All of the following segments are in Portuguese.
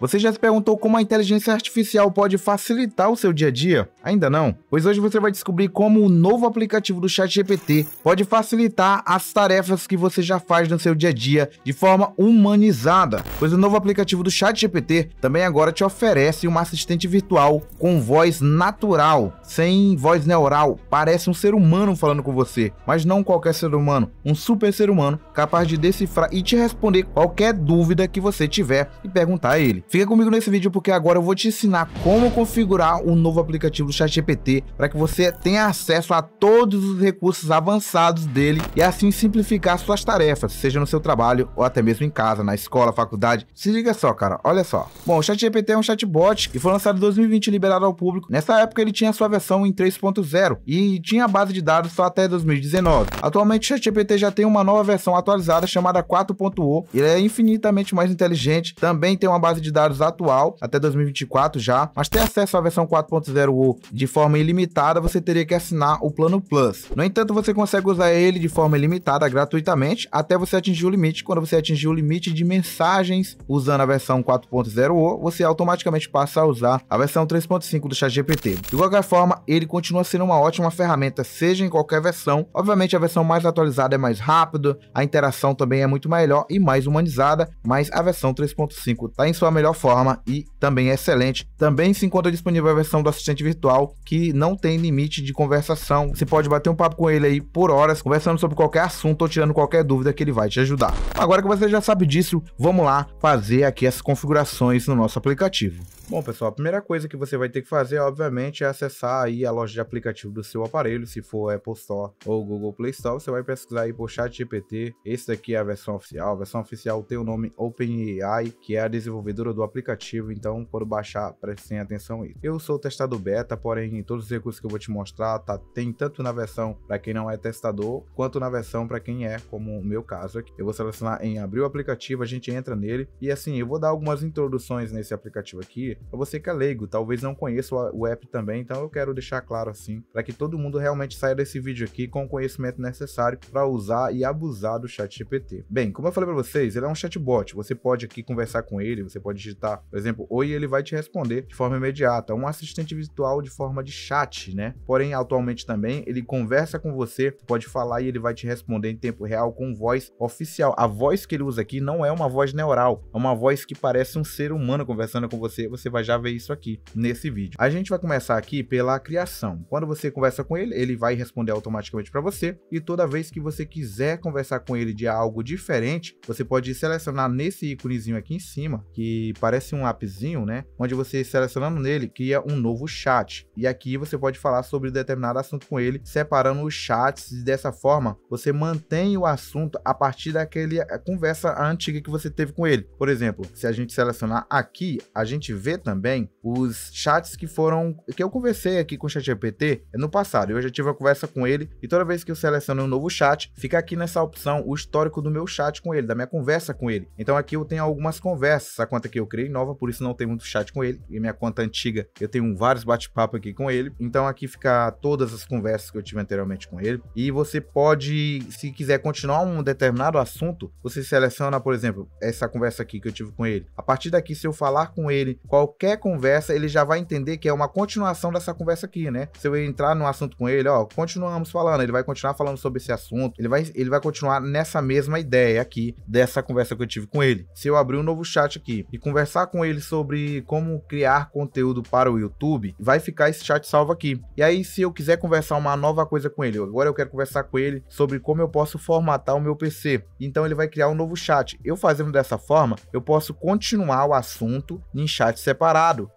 Você já se perguntou como a inteligência artificial pode facilitar o seu dia a dia? Ainda não? Pois hoje você vai descobrir como o novo aplicativo do ChatGPT pode facilitar as tarefas que você já faz no seu dia a dia de forma humanizada. Pois o novo aplicativo do ChatGPT também agora te oferece uma assistente virtual com voz natural, sem voz neural. Parece um ser humano falando com você, mas não qualquer ser humano, um super ser humano capaz de decifrar e te responder qualquer dúvida que você tiver e perguntar a ele. Fica comigo nesse vídeo porque agora eu vou te ensinar como configurar o novo aplicativo ChatGPT para que você tenha acesso a todos os recursos avançados dele e assim simplificar suas tarefas, seja no seu trabalho ou até mesmo em casa, na escola, faculdade. Se liga só, cara, olha só. Bom, o ChatGPT é um chatbot que foi lançado em 2020 e liberado ao público. Nessa época ele tinha sua versão em 3.0 e tinha base de dados só até 2019. Atualmente o ChatGPT já tem uma nova versão atualizada chamada 4.0. Ele é infinitamente mais inteligente, também tem uma base de dados atual até 2024 já, mas ter acesso à versão 4.0 de forma ilimitada, você teria que assinar o plano Plus. No entanto, você consegue usar ele de forma ilimitada gratuitamente até você atingir o limite. Quando você atingir o limite de mensagens usando a versão 4.0, você automaticamente passa a usar a versão 3.5 do ChatGPT. De qualquer forma, ele continua sendo uma ótima ferramenta, seja em qualquer versão. Obviamente, a versão mais atualizada é mais rápida, a interação também é muito melhor e mais humanizada, mas a versão 3.5 está em sua melhor forma e também é excelente. Também se encontra disponível a versão do assistente virtual, que não tem limite de conversação. Você pode bater um papo com ele aí por horas, conversando sobre qualquer assunto ou tirando qualquer dúvida que ele vai te ajudar. Agora que você já sabe disso, vamos lá fazer aqui as configurações no nosso aplicativo. Bom, pessoal, a primeira coisa que você vai ter que fazer, obviamente, é acessar aí a loja de aplicativo do seu aparelho, se for Apple Store ou Google Play Store, você vai pesquisar aí por ChatGPT. Esse daqui é a versão oficial. A versão oficial tem o nome OpenAI, que é a desenvolvedora do aplicativo, então quando baixar, prestem atenção aí. Eu sou testador beta, porém todos os recursos que eu vou te mostrar tá tem tanto na versão para quem não é testador, quanto na versão para quem é, como o meu caso aqui. Eu vou selecionar em abrir o aplicativo, a gente entra nele e assim, eu vou dar algumas introduções nesse aplicativo aqui para você que é leigo, talvez não conheça o app também, então eu quero deixar claro assim, para que todo mundo realmente saia desse vídeo aqui com o conhecimento necessário para usar e abusar do chat GPT. Bem, como eu falei para vocês, ele é um chatbot, você pode aqui conversar com ele, você pode digitar, por exemplo, oi, ele vai te responder de forma imediata, um assistente virtual de forma de chat, né? Porém, atualmente também, ele conversa com você, pode falar e ele vai te responder em tempo real com voz oficial. A voz que ele usa aqui não é uma voz neural, é uma voz que parece um ser humano conversando com você, você vai já ver isso aqui nesse vídeo. A gente vai começar aqui pela criação. Quando você conversa com ele, ele vai responder automaticamente para você e toda vez que você quiser conversar com ele de algo diferente, você pode selecionar nesse íconezinho aqui em cima, que parece um appzinho, né? Onde você selecionando nele cria um novo chat. E aqui você pode falar sobre determinado assunto com ele, separando os chats e dessa forma você mantém o assunto a partir daquele eh, conversa antiga que você teve com ele. Por exemplo, se a gente selecionar aqui, a gente vê também os chats que foram que eu conversei aqui com o ChatGPT no passado. Eu já tive uma conversa com ele e toda vez que eu seleciono um novo chat, fica aqui nessa opção o histórico do meu chat com ele, da minha conversa com ele. Então aqui eu tenho algumas conversas, a conta que eu criei nova, por isso não tem muito chat com ele. E minha conta antiga, eu tenho vários bate-papo aqui com ele. Então aqui fica todas as conversas que eu tive anteriormente com ele. E você pode, se quiser continuar um determinado assunto, você seleciona, por exemplo, essa conversa aqui que eu tive com ele. A partir daqui, se eu falar com ele qualquer conversa, ele já vai entender que é uma continuação dessa conversa aqui, né? Se eu entrar no assunto com ele, ó, continuamos falando, ele vai continuar falando sobre esse assunto, ele vai, ele vai continuar nessa mesma ideia aqui dessa conversa que eu tive com ele. Se eu abrir um novo chat aqui e conversar com ele sobre como criar conteúdo para o YouTube, vai ficar esse chat salvo aqui. E aí, se eu quiser conversar uma nova coisa com ele, agora eu quero conversar com ele sobre como eu posso formatar o meu PC. Então ele vai criar um novo chat. Eu fazendo dessa forma, eu posso continuar o assunto em chat separado.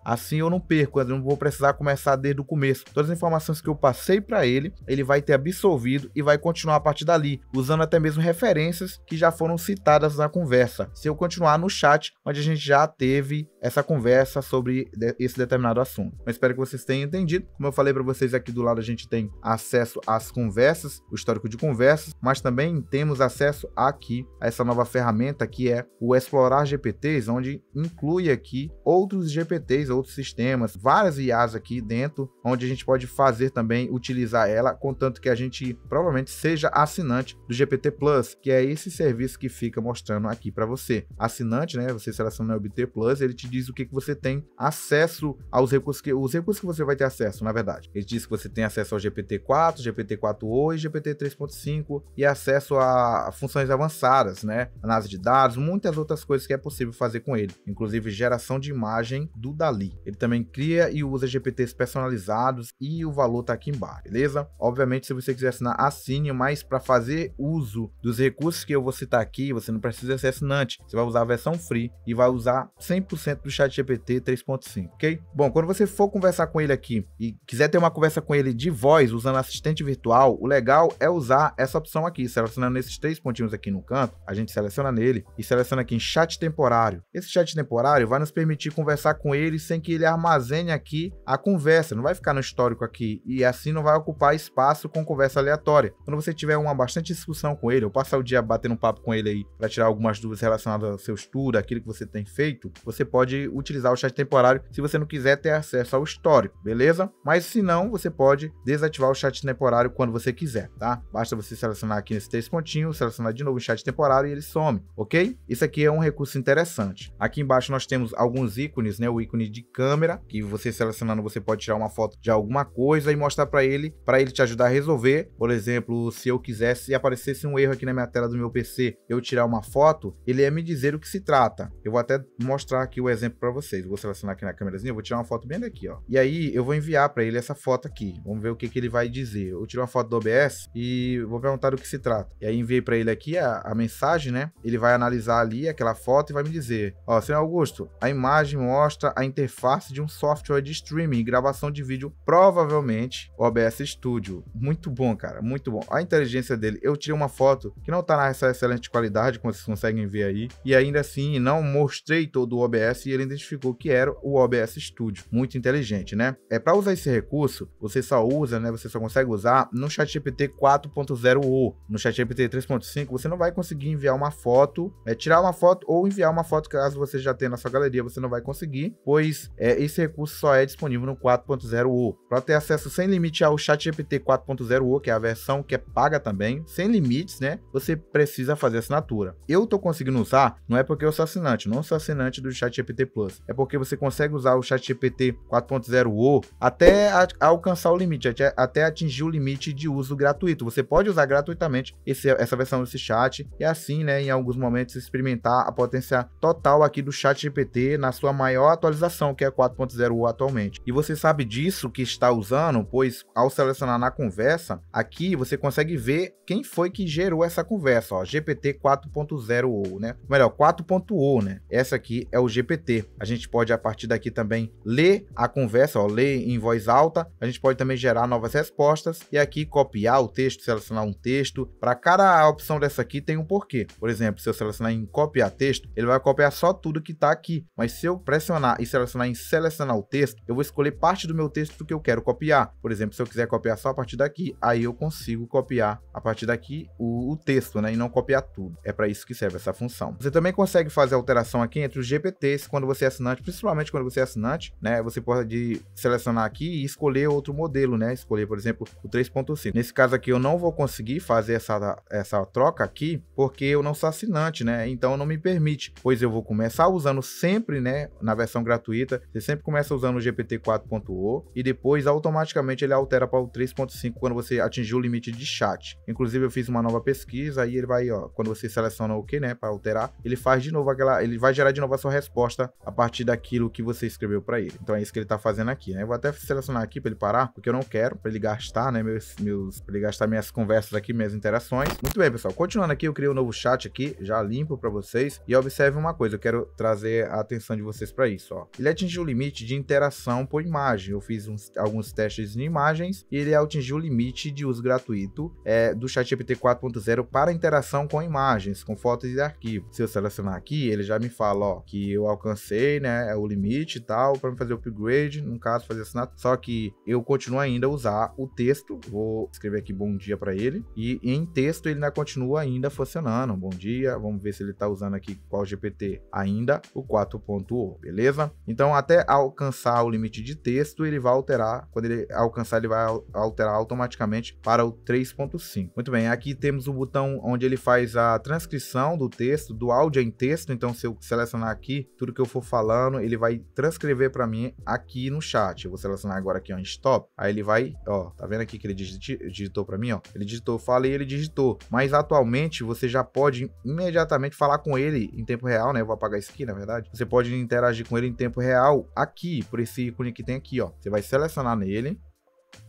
Assim eu não perco, eu não vou precisar começar desde o começo. Todas as informações que eu passei para ele, ele vai ter absorvido e vai continuar a partir dali, usando até mesmo referências que já foram citadas na conversa. Se eu continuar no chat, onde a gente já teve essa conversa sobre esse determinado assunto. Eu espero que vocês tenham entendido. Como eu falei para vocês aqui do lado, a gente tem acesso às conversas, o histórico de conversas, mas também temos acesso aqui a essa nova ferramenta que é o Explorar GPTs, onde inclui aqui outros GPTs, outros sistemas, várias IAs aqui dentro, onde a gente pode fazer também utilizar ela, contanto que a gente provavelmente seja assinante do GPT Plus, que é esse serviço que fica mostrando aqui para você. Assinante, né? Você seleciona o GPT Plus, ele te diz o que, que você tem acesso aos recursos que os recursos que você vai ter acesso, na verdade. Ele diz que você tem acesso ao GPT-4, GPT-4o e GPT 3.5 e acesso a funções avançadas, né? Análise de dados, muitas outras coisas que é possível fazer com ele, inclusive geração de imagem do Dali. Ele também cria e usa GPTs personalizados e o valor tá aqui embaixo, beleza? Obviamente, se você quiser assinar, assine, mas para fazer uso dos recursos que eu vou citar aqui, você não precisa ser assinante. Você vai usar a versão free e vai usar 100% do chat GPT 3.5, ok? Bom, quando você for conversar com ele aqui e quiser ter uma conversa com ele de voz usando assistente virtual, o legal é usar essa opção aqui, selecionando esses três pontinhos aqui no canto, a gente seleciona nele e seleciona aqui em chat temporário. Esse chat temporário vai nos permitir conversar com ele sem que ele armazene aqui a conversa, não vai ficar no histórico aqui e assim não vai ocupar espaço com conversa aleatória. Quando você tiver uma bastante discussão com ele, ou passar o dia batendo um papo com ele aí para tirar algumas dúvidas relacionadas ao seu estudo, aquilo que você tem feito, você pode utilizar o chat temporário se você não quiser ter acesso ao histórico, beleza? Mas se não, você pode desativar o chat temporário quando você quiser, tá? Basta você selecionar aqui nesse três pontinhos, selecionar de novo o chat temporário e ele some, ok? Isso aqui é um recurso interessante. Aqui embaixo nós temos alguns ícones, né? O ícone de câmera, que você selecionando você pode tirar uma foto de alguma coisa e mostrar para ele, para ele te ajudar a resolver. Por exemplo, se eu quisesse e aparecesse um erro aqui na minha tela do meu PC, eu tirar uma foto, ele ia me dizer o que se trata. Eu vou até mostrar aqui o exemplo para vocês. vou selecionar aqui na câmerazinha, vou tirar uma foto bem daqui, ó. E aí eu vou enviar para ele essa foto aqui. Vamos ver o que, que ele vai dizer. Eu tiro uma foto do OBS e vou perguntar do que se trata. E aí enviei para ele aqui a, a mensagem, né? Ele vai analisar ali aquela foto e vai me dizer: Ó, senhor Augusto, a imagem mostra a interface de um software de streaming e gravação de vídeo, provavelmente OBS Studio. Muito bom, cara, muito bom. A inteligência dele, eu tirei uma foto que não tá nessa excelente qualidade, como vocês conseguem ver aí, e ainda assim não mostrei todo o OBS e ele identificou que era o OBS Studio. Muito inteligente, né? É para usar esse recurso, você só usa, né? Você só consegue usar no ChatGPT 4.0 ou no ChatGPT 3.5, você não vai conseguir enviar uma foto, é, tirar uma foto ou enviar uma foto caso você já tenha na sua galeria, você não vai conseguir, pois é, esse recurso só é disponível no 4.0 ou. Para ter acesso sem limite ao ChatGPT 4.0 ou, que é a versão que é paga também, sem limites, né? Você precisa fazer assinatura. Eu tô conseguindo usar, não é porque eu sou assinante, não sou assinante do ChatGPT Plus, é porque você consegue usar o ChatGPT 4.0 ou até a, alcançar o limite, até, até atingir o limite de uso gratuito. Você pode usar gratuitamente esse, essa versão desse chat e assim, né, em alguns momentos experimentar a potência total aqui do chat GPT na sua maior atualização, que é 4.0 atualmente. E você sabe disso que está usando, pois ao selecionar na conversa, aqui você consegue ver quem foi que gerou essa conversa, ó, GPT 4.0 né? Melhor, 4.0, né? Essa aqui é o GPT. A gente pode a partir daqui também ler a conversa, ó, ler em voz alta. A gente pode também gerar novas respostas e aqui copiar o texto, selecionar um texto. Para cada opção dessa aqui tem um porquê. Por exemplo, se eu selecionar em copiar texto, ele vai copiar só tudo que está aqui. Mas se eu pressionar e selecionar em selecionar o texto, eu vou escolher parte do meu texto que eu quero copiar. Por exemplo, se eu quiser copiar só a partir daqui, aí eu consigo copiar a partir daqui o, o texto, né? E não copiar tudo. É para isso que serve essa função. Você também consegue fazer alteração aqui entre os GPTs quando você é assinante, principalmente quando você é assinante, né? Você pode selecionar aqui e escolher outro modelo, né? Escolher, por exemplo, o 3.5. Nesse caso aqui eu não vou conseguir fazer essa, essa troca aqui porque eu não sou assinante, né? Então não me permite, pois eu vou começar usando sempre, né, na versão gratuita, você sempre começa usando o GPT 4.0 e depois automaticamente ele altera para o 3.5 quando você atingir o limite de chat. Inclusive eu fiz uma nova pesquisa aí ele vai, ó, quando você seleciona o que, né, para alterar, ele faz de novo aquela, ele vai gerar de novo a sua resposta a partir daquilo que você escreveu para ele. Então é isso que ele tá fazendo aqui, né? Eu vou até selecionar aqui para ele parar, porque eu não quero para ele gastar, né, meus meus para ele gastar minhas conversas aqui, minhas interações. Muito bem, pessoal. Continuando aqui, eu criei um novo chat aqui, já limpo para vocês, e observe uma coisa, eu quero trazer a atenção de vocês para isso, ó. Ele atingiu o limite de interação por imagem. Eu fiz uns, alguns testes de imagens e ele atingiu o limite de uso gratuito é, do ChatGPT 4.0 para interação com imagens, com fotos e arquivos. Se eu selecionar aqui, ele já me fala, ó, que eu alcancei, né, é o limite e tal, para fazer o upgrade, no caso caso, fazer assinatura. Só que eu continuo ainda a usar o texto. Vou escrever aqui bom dia para ele. E em texto ele ainda continua ainda funcionando. Bom dia. Vamos ver se ele está usando aqui qual GPT ainda, o 4.0, beleza? Então até alcançar o limite de texto, ele vai alterar. Quando ele alcançar, ele vai alterar automaticamente para o 3.5. Muito bem, aqui temos o botão onde ele faz a transcrição do texto, do áudio em texto. Então se eu selecionar aqui tudo que eu for falando, ele vai transcrever para mim aqui no chat. Eu vou selecionar agora aqui ó, em stop. Aí ele vai, ó, tá vendo aqui que ele digitou para mim, ó? Ele digitou, falei, ele digitou. Mas atualmente você já pode imediatamente falar com ele em tempo real, né? Eu vou apagar isso aqui, na verdade. Você pode interagir com ele em tempo real aqui, por esse ícone que tem aqui, ó. Você vai selecionar nele,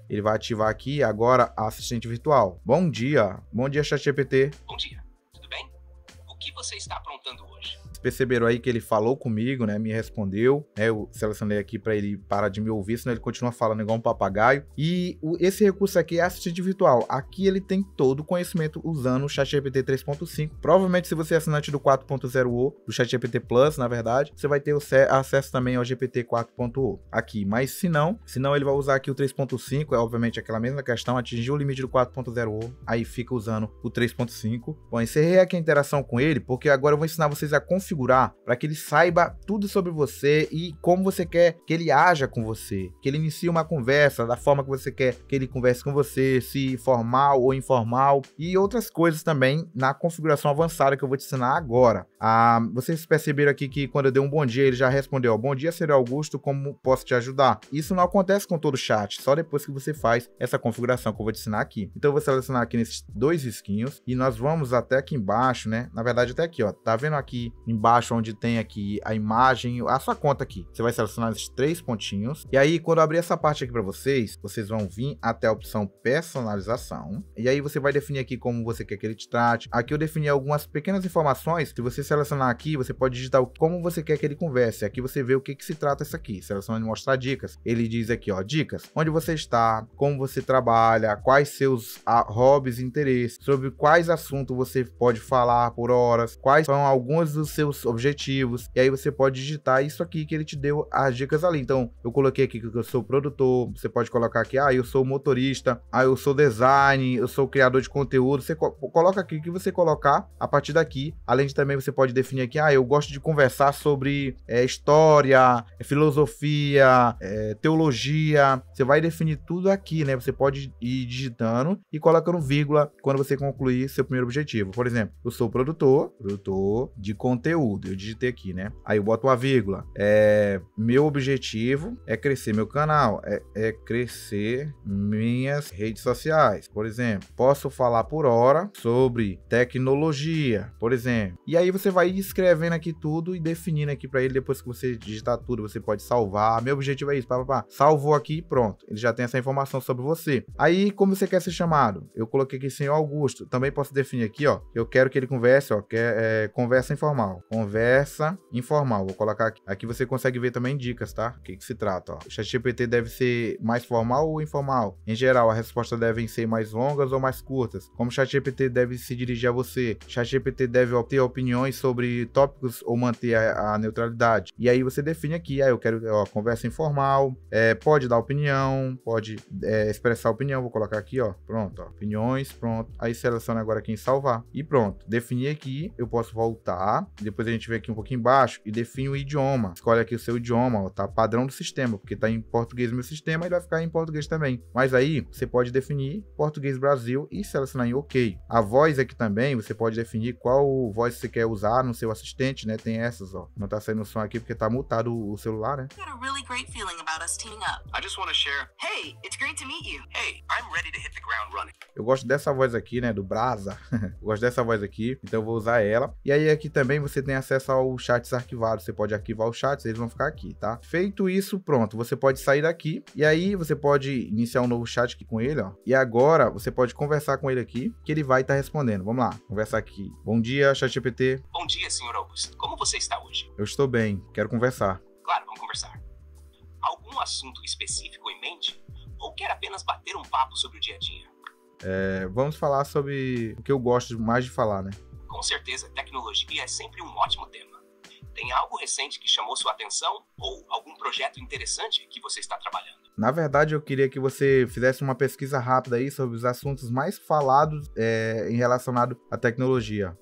ele vai ativar aqui agora a assistente virtual. Bom dia. Bom dia, ChatGPT. Bom dia. Tudo bem? O que você está aprontando hoje? Perceberam aí que ele falou comigo, né? Me respondeu, né? Eu selecionei aqui para ele parar de me ouvir, senão ele continua falando igual um papagaio. E o, esse recurso aqui é assistente virtual. Aqui ele tem todo o conhecimento usando o ChatGPT 3.5. Provavelmente, se você é assinante do 4.0 do ChatGPT Plus, na verdade, você vai ter acesso também ao GPT 4.0 aqui. Mas se não, se não, ele vai usar aqui o 3.5, é obviamente aquela mesma questão, atingir o limite do 4.0, aí fica usando o 3.5. Bom, encerrei aqui a interação com ele, porque agora eu vou ensinar vocês a configurar configurar para que ele saiba tudo sobre você e como você quer que ele haja com você, que ele inicie uma conversa da forma que você quer que ele converse com você, se formal ou informal e outras coisas também na configuração avançada que eu vou te ensinar agora. Ah, vocês perceberam aqui que quando eu dei um bom dia, ele já respondeu: Bom dia, Sr. Augusto, como posso te ajudar? Isso não acontece com todo chat, só depois que você faz essa configuração que eu vou te ensinar aqui. Então eu vou selecionar aqui nesses dois risquinhos e nós vamos até aqui embaixo, né? Na verdade, até aqui, ó. Tá vendo aqui embaixo? Embaixo onde tem aqui a imagem, a sua conta aqui. Você vai selecionar esses três pontinhos. E aí, quando abrir essa parte aqui para vocês, vocês vão vir até a opção personalização. E aí você vai definir aqui como você quer que ele te trate. Aqui eu defini algumas pequenas informações. Se você selecionar aqui, você pode digitar como você quer que ele converse. Aqui você vê o que, que se trata isso aqui. Selecionando e mostrar dicas. Ele diz aqui, ó, dicas. Onde você está, como você trabalha, quais seus ah, hobbies e interesses, sobre quais assuntos você pode falar por horas, quais são alguns dos seus seus objetivos. E aí você pode digitar isso aqui que ele te deu as dicas ali. Então, eu coloquei aqui que eu sou produtor, você pode colocar aqui, ah, eu sou motorista, ah, eu sou design, eu sou criador de conteúdo. Você co coloca aqui o que você colocar a partir daqui. Além de também você pode definir aqui, ah, eu gosto de conversar sobre é, história, é, filosofia, é, teologia. Você vai definir tudo aqui, né? Você pode ir digitando e colocando vírgula quando você concluir seu primeiro objetivo. Por exemplo, eu sou produtor, produtor de conteúdo conteúdo. Eu digitei aqui, né? Aí eu boto uma vírgula. É, meu objetivo é crescer meu canal, é, é crescer minhas redes sociais, por exemplo. Posso falar por hora sobre tecnologia, por exemplo. E aí você vai escrevendo aqui tudo e definindo aqui para ele. Depois que você digitar tudo, você pode salvar. Meu objetivo é isso, pá, pá, pá. Salvou aqui e pronto. Ele já tem essa informação sobre você. Aí, como você quer ser chamado? Eu coloquei aqui senhor Augusto. Também posso definir aqui, ó. Eu quero que ele converse, ó. Quer, é, conversa informal conversa informal. Vou colocar aqui. Aqui você consegue ver também dicas, tá? O que, que se trata, ó. O ChatGPT deve ser mais formal ou informal? Em geral, as respostas devem ser mais longas ou mais curtas? Como o ChatGPT deve se dirigir a você? O ChatGPT deve ter opiniões sobre tópicos ou manter a, a neutralidade? E aí você define aqui, ah, eu quero ó, conversa informal, é, pode dar opinião, pode é, expressar opinião, vou colocar aqui, ó, pronto, ó, opiniões, pronto. Aí seleciona agora aqui em salvar e pronto. Defini aqui, eu posso voltar, depois depois a gente vê aqui um pouquinho embaixo e define o idioma. Escolhe aqui o seu idioma, ó, tá? Padrão do sistema, porque tá em português no meu sistema, ele vai ficar em português também. Mas aí você pode definir português Brasil e selecionar em OK. A voz aqui também, você pode definir qual voz você quer usar no seu assistente, né? Tem essas, ó. Não tá saindo o som aqui porque tá mutado o celular, né? Eu gosto dessa voz aqui, né? Do Brasa. eu gosto dessa voz aqui, então eu vou usar ela. E aí aqui também você tem tem acesso aos chats arquivados. Você pode arquivar os chats, eles vão ficar aqui, tá? Feito isso, pronto. Você pode sair daqui e aí você pode iniciar um novo chat aqui com ele, ó. E agora você pode conversar com ele aqui, que ele vai estar tá respondendo. Vamos lá, conversar aqui. Bom dia, ChatGPT. Bom dia, senhor Augusto. Como você está hoje? Eu estou bem, quero conversar. Claro, vamos conversar. Algum assunto específico em mente? Ou quer apenas bater um papo sobre o dia a dia? É, vamos falar sobre o que eu gosto mais de falar, né? Com certeza, tecnologia é sempre um ótimo tema. Tem algo recente que chamou sua atenção? Ou algum projeto interessante que você está trabalhando? Na verdade, eu queria que você fizesse uma pesquisa rápida aí sobre os assuntos mais falados é, em relacionado à tecnologia.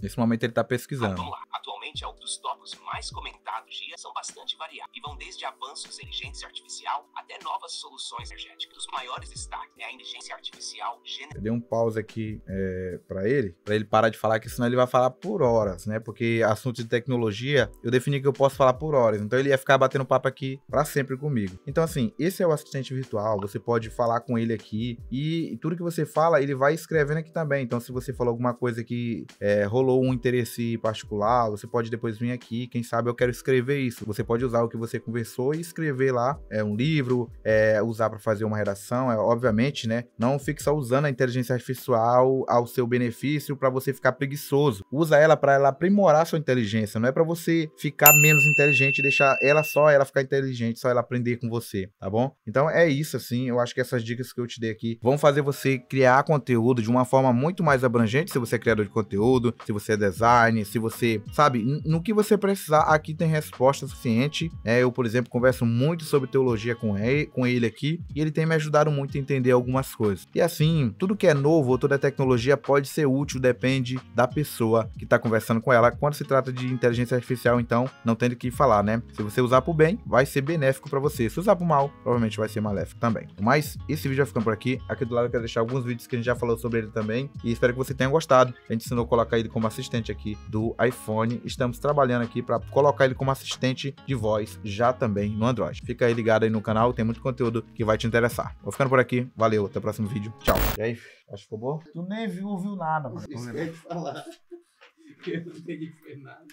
Nesse momento ele está pesquisando. Vamos lá. Atualmente, alguns dos tópicos mais comentados dia são bastante variados e vão desde avanços em inteligência artificial até novas soluções energéticas. Os maiores destaques é a inteligência artificial Eu dei um pause aqui é, para ele, para ele parar de falar, que senão ele vai falar por horas, né? Porque assunto de tecnologia, eu defini que eu posso falar por horas. Então ele ia ficar batendo papo aqui para sempre comigo. Então, assim, esse é o assistente virtual. Você pode falar com ele aqui e, e tudo que você fala, ele vai escrevendo aqui também. Então, se você falou alguma coisa que é, rolou um interesse particular, você pode depois vir aqui. Quem sabe eu quero escrever isso. Você pode usar o que você conversou e escrever lá é um livro, é, usar para fazer uma redação. É obviamente, né? Não fique só usando a inteligência artificial ao seu benefício para você ficar preguiçoso. Usa ela para ela aprimorar sua inteligência. Não é para você ficar menos inteligente e deixar ela só ela ficar inteligente, só ela aprender com você, tá bom? Então é isso assim. Eu acho que essas dicas que eu te dei aqui vão fazer você criar conteúdo de uma forma muito mais abrangente. Se você é criador de conteúdo, se você é design, se você sabe no que você precisar, aqui tem resposta suficiente. É, eu, por exemplo, converso muito sobre teologia com ele, com ele aqui e ele tem me ajudado muito a entender algumas coisas. E assim, tudo que é novo ou toda tecnologia pode ser útil, depende da pessoa que está conversando com ela. Quando se trata de inteligência artificial, então, não tem o que falar, né? Se você usar para o bem, vai ser benéfico para você. Se usar para o mal, provavelmente vai ser maléfico também. Mas esse vídeo vai ficando por aqui. Aqui do lado eu quero deixar alguns vídeos que a gente já falou sobre ele também e espero que você tenha gostado. A gente ensinou a colocar ele como assistente aqui do iPhone. Estamos trabalhando aqui para colocar ele como assistente de voz já também no Android. Fica aí ligado aí no canal, tem muito conteúdo que vai te interessar. Vou ficando por aqui, valeu, até o próximo vídeo, tchau. E aí, acho que ficou bom? Tu nem viu, ouviu nada, mano. Isso que eu ia falar. Eu não peguei nada.